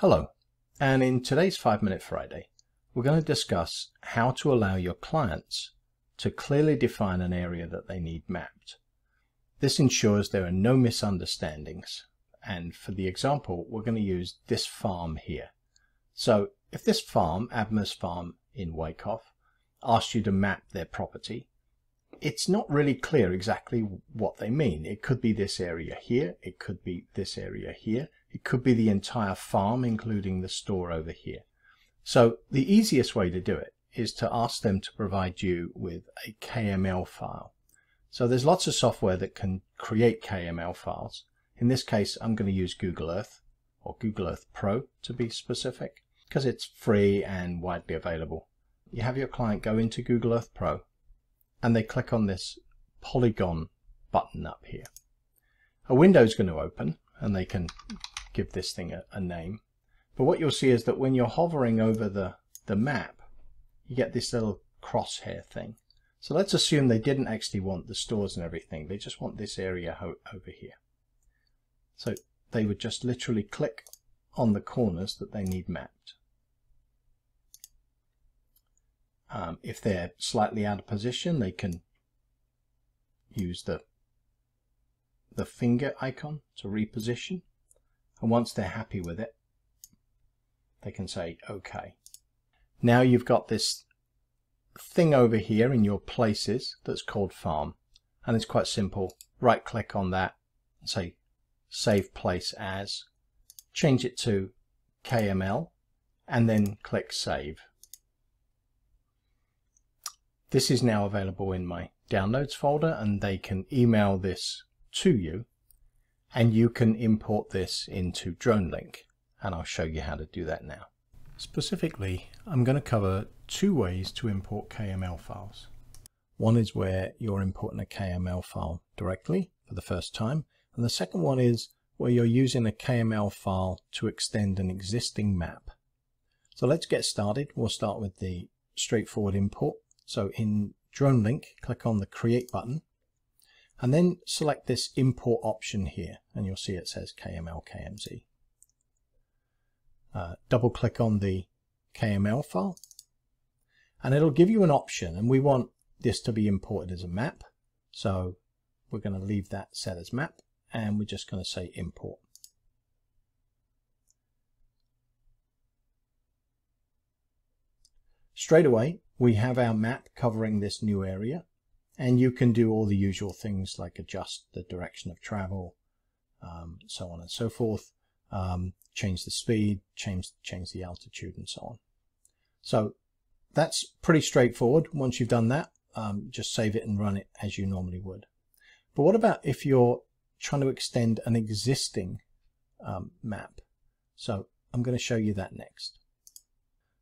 Hello, and in today's 5 Minute Friday, we're going to discuss how to allow your clients to clearly define an area that they need mapped. This ensures there are no misunderstandings, and for the example, we're going to use this farm here. So if this farm, Abma's farm in Wyckoff, asked you to map their property, it's not really clear exactly what they mean. It could be this area here, it could be this area here, it could be the entire farm, including the store over here. So the easiest way to do it is to ask them to provide you with a KML file. So there's lots of software that can create KML files. In this case, I'm going to use Google Earth or Google Earth Pro to be specific because it's free and widely available. You have your client go into Google Earth Pro and they click on this polygon button up here. A window is going to open and they can give this thing a, a name. But what you'll see is that when you're hovering over the, the map, you get this little crosshair thing. So let's assume they didn't actually want the stores and everything. They just want this area over here. So they would just literally click on the corners that they need mapped. Um, if they're slightly out of position, they can use the the finger icon to reposition. And once they're happy with it, they can say OK. Now you've got this thing over here in your places that's called farm. And it's quite simple. Right click on that and say save place as. Change it to KML and then click save. This is now available in my downloads folder and they can email this to you and you can import this into DroneLink and I'll show you how to do that now. Specifically, I'm going to cover two ways to import KML files. One is where you're importing a KML file directly for the first time, and the second one is where you're using a KML file to extend an existing map. So let's get started. We'll start with the straightforward import. So in DroneLink, click on the Create button, and then select this import option here and you'll see it says KML KMZ. Uh, double click on the KML file and it'll give you an option and we want this to be imported as a map so we're going to leave that set as map and we're just going to say import. Straight away we have our map covering this new area and you can do all the usual things like adjust the direction of travel, um, so on and so forth, um, change the speed, change, change the altitude and so on. So that's pretty straightforward. Once you've done that, um, just save it and run it as you normally would. But what about if you're trying to extend an existing um, map? So I'm going to show you that next.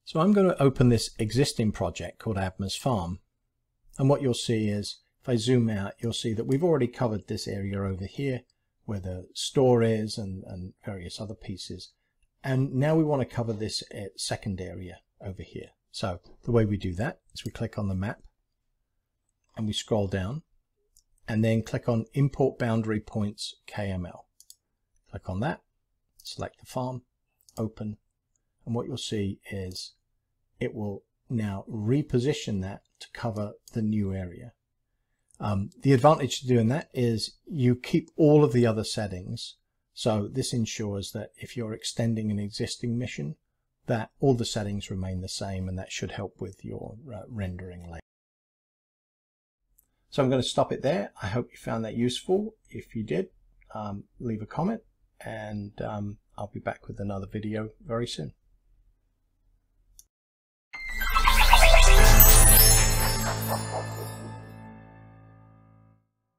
So I'm going to open this existing project called Abma's Farm and what you'll see is, if I zoom out, you'll see that we've already covered this area over here where the store is and, and various other pieces. And now we want to cover this uh, second area over here. So the way we do that is we click on the map and we scroll down and then click on Import Boundary Points KML. Click on that, select the farm, open, and what you'll see is it will now reposition that to cover the new area. Um, the advantage to doing that is you keep all of the other settings. So this ensures that if you're extending an existing mission, that all the settings remain the same and that should help with your uh, rendering later. So I'm going to stop it there. I hope you found that useful. If you did, um, leave a comment and um, I'll be back with another video very soon.